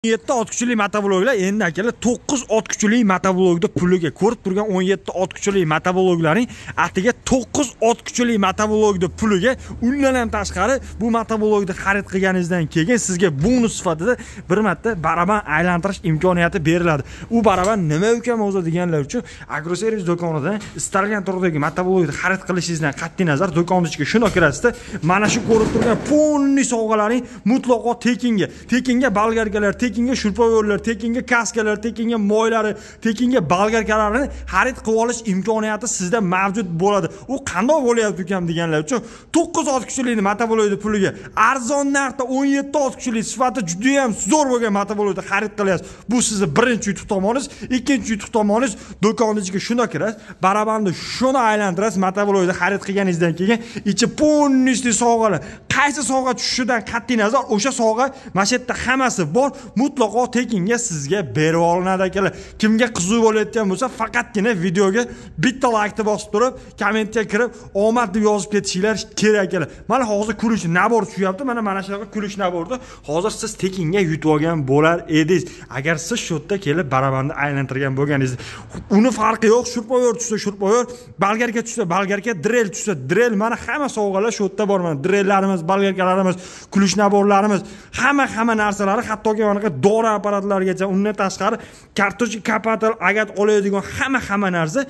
yetti ot kuchli motobloglar endi akalar to'qqiz ot kuchli motoblogni puliga ko'rib turgan o'n yetti ot kuchli motobloglarning atiga to'qqiz ot kuchli motoblogni puliga undan ham tashqari bu motoblogni xarid qilganingizdan keyin sizga bonus sifatida bir marta baraban aylantirish imkoniyati beriladi. U baraban nima ukam o'zi deganlar uchun agroservis do'konidan istalgan turdagi motoblogni xarid qilishingizdan qat'iy nazar do'konni ichiga shundoq kirasizda mana shu ko'rib turgan полный sovg'alaring mutlaqo tekinga tekinga bolgarkalar tekinga shurpavorlar tekinga kaskalar tekinga moylari tekinga bolgarkalarini xarid qilib olish imkoniyati sizda mavjud bo'ladi. U qandoq bo'lyapti ukam deganlar uchun to'qqiz oz kuchlini motoboluyni puliga arzon narxda o'n yetti oz kuchli sifati judayam zo'r bo'lgan motoboluyni xarid qilyapsiz. Bu sizni birinchi yutuq tomoningiz ikkinchi yutuq tomoningiz do'konni ichiga shundoq kirasiz barabanni shuni aylantirasiz motoboluyni xarid qilganingizdan keyin ichi полностью sovg'alar qaysi sovg'a tushishidan qat'iy nazar o'sha sovg'a mana shu yerda hammasi bor. Mutlaqo tekinga sizga berib olinadi akalar. Kimga qiziq bo'layotgan bo'lsa faqatgina videoga bitta laykni bosib turib kommentga kirib omad deb yozib ketishinglar kerak akalar. Mana hozir kulish nabor tushyapti mana mana shunaqa kulish naborda hozir siz tekinga yutib olgan bo'lar edingiz. Agar siz shu yerda kelib barabanni aylantirgan bo'lganingizda uni farqi yo'q shurpoyor tushsa shurpoyor bolgarka tushsa bolgarka drel tushsa drel. Mana hamma sovg'alar shu yerda bor mana drellarimiz bolgarkalarimiz kulish naborlarimiz hamma hamma narsalari hattoki mana dori apparatlargacha undan tashqari kartochka kapital agat olayotgan hamma hamma narsa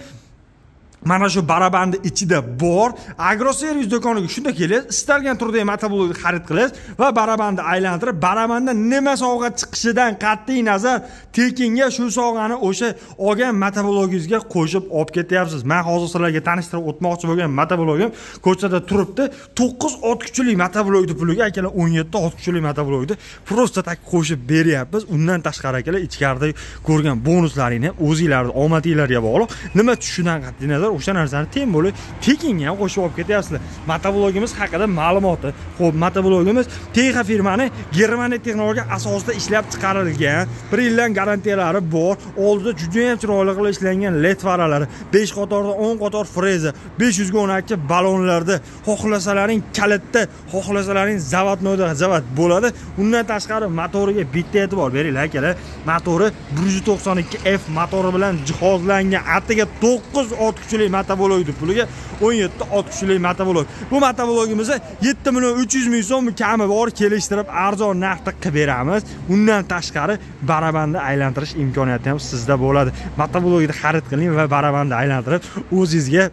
mana shu barabandi ichida bor. Agroservis do'koniga shunda kelasiz istalgan turdagi motoblogni xarid qilasiz va barabandi aylantirib barabanda nima sovg'a chiqishidan qat'iy nazar tekinga shu sovg'ani o'sha olgan motoblogingizga qo'shib olib ketyapsiz. Man hozir sizlarga tanishtirib o'tmoqchi bo'lgan motoblogim ko'chada turibdi. To'qqiz ot kuchli motoblogni puliga akalar o'n yetti ot kuchli motoblogni просто так qo'shib beryapmiz. Undan tashqari akalar ichkarida ko'rgan bonuslaringni ham o'zinglarni omadinglarga bog'liq. Nima tushishidan qat'iy nazar? O'sha narsani teng bo'lib tekinga ham qo'shib olib ketyapsizlar. Motoblogimiz haqida ma'lumoti. Ho'p motoblogimiz texa firmani germaniya texnologiya asosida ishlab chiqarilgan bir yildan garantiyalari bor. Oldida judayam chiroyli qilib ishlangan led faralari besh qatorda o'n qator freza besh yuzga o'n ikki ballonlarda xohlasalaring kalitda xohlasalaring zavodnoyda zavod bo'ladi. Undan tashqari motoriga bitta e'tibor beringlar akalar. Motori bir yuz to'qson ikki f motori bilan jihozlangan atiga to'qqiz ot kuchli motoblogni puliga o'n yetti ot kuchli motoblog bu motoblogimizni yetti million uch yuz ming so'm kami bor kelishtirib arzon narxda qilib beramiz. Undan tashqari barabanda aylantirish imkoniyati ham sizda bo'ladi. Motoblogni xarid qiling va barabanda aylantirib o'zingizga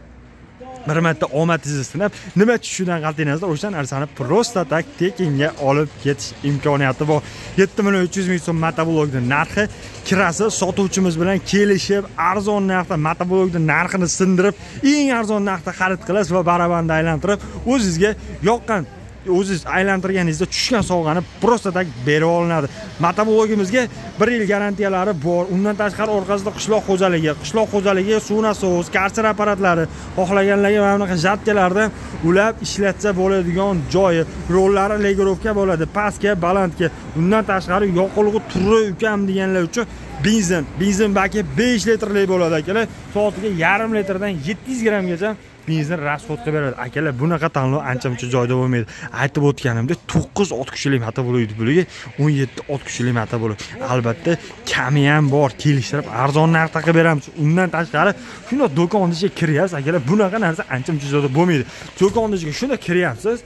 bir marta omadingizni sinab nima tushishidan qat'iy nazar o'sha narsani просто tak tekinga olib ketish imkoniyati bor. Yetti million uch yuz ming so'm motoblogni narxi kirasi sotuvchimiz bilan kelishib arzon narxda motoblogni narxini sindirib eng arzon narxda xarid qilasiz va barabanda aylantirib o'zingizga yoqqan o'zingiz aylantirganingizda tushgan sovg'ani просто berib olinadi. Motoblogimizga bir yil garantiyalari bor. Undan tashqari orqasida qishloq xo'jaligi qishloq xo'jaligi suv nasos karser apparatlari xohlaganlarga mana bunaqa жатkalardan ulab ishlatsa bo'ladigan joyi. Rollari legirovka bo'ladi pastga balandga. Undan tashqari yoqilg'i turi ukam deganlar uchun benzin. Benzin baki besh litrli bo'ladi akalar. Soatiga yarim litrdan yetti yuz grammgacha benzin расходga beradi. Akalar bunaqa tanlov ancha muncha joyda bo'lmaydi. Aytib o'tganimdek to'qqiz ot kuchli motoblogni puliga o'n yetti ot kuchli motoblog albatta kami ham bor kelishtirib arzon narxda qilib beramiz. Undan tashqari shundoq do'konni ichiga kiryapsiz akalar bunaqa narsa ancha muncha joyda bo'lmaydi. Do'konni ichiga shundoq kiryapsiz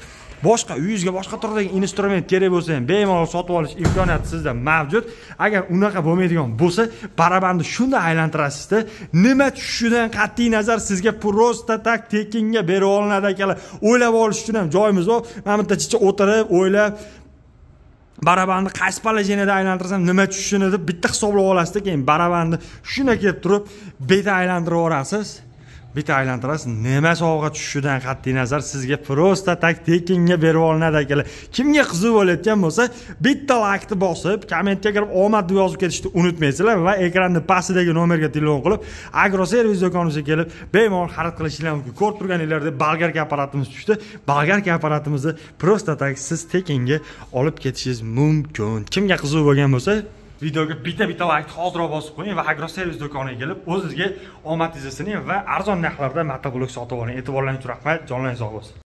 boshqa uyingizga boshqa turdagi instrument kerak bo'lsa ham bemalol sotib olish imkoniyati sizda mavjud. Agar unaqa bo'lmaydigan bo'lsa barabanni shunday aylantirasizda nima tushishidan qat'iy nazar sizga просто tak tekinga berib olinadi akalar. O'ylab olish uchun ham joyimiz bor mana bitta chicha o'tirib o'ylab barabanni qaysi положениеda aylantirsam nima tushishini deb bitta hisoblab olasizda keyin barabanni shunday kelib turib beta aylantirib yuborasiz. Bitta aylantirasiz nima sovg'a tushishidan qat'iy nazar sizga просто tak tekinga berib olinadi akalar. Kimga qiziq bo'layotgan bo'lsa bitta laykni bosib kommentga kirib omad deb yozib ketishni unutmaysizlar va ekranni pastidagi nomerga telefon qilib agroservis do'konimizga kelib bemalol xarid qilishinglar mumkin. Ko'rib turganinglardek bolgarka apparatimiz tushdi. Bolgarka apparatimizni просто tak siz tekinga olib ketishingiz mumkin. Kimga qiziq bo'lgan bo'lsa videoga bitta bitta laykni hoziroq bosib qo'ying va agroservis do'koniga kelib o'zingizga omad sining va arzon narxlarda motoblok sotib oling. E'tiborlaringiz uchun rahmat jonlaringiz sog' bo'lsin.